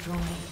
destroyed.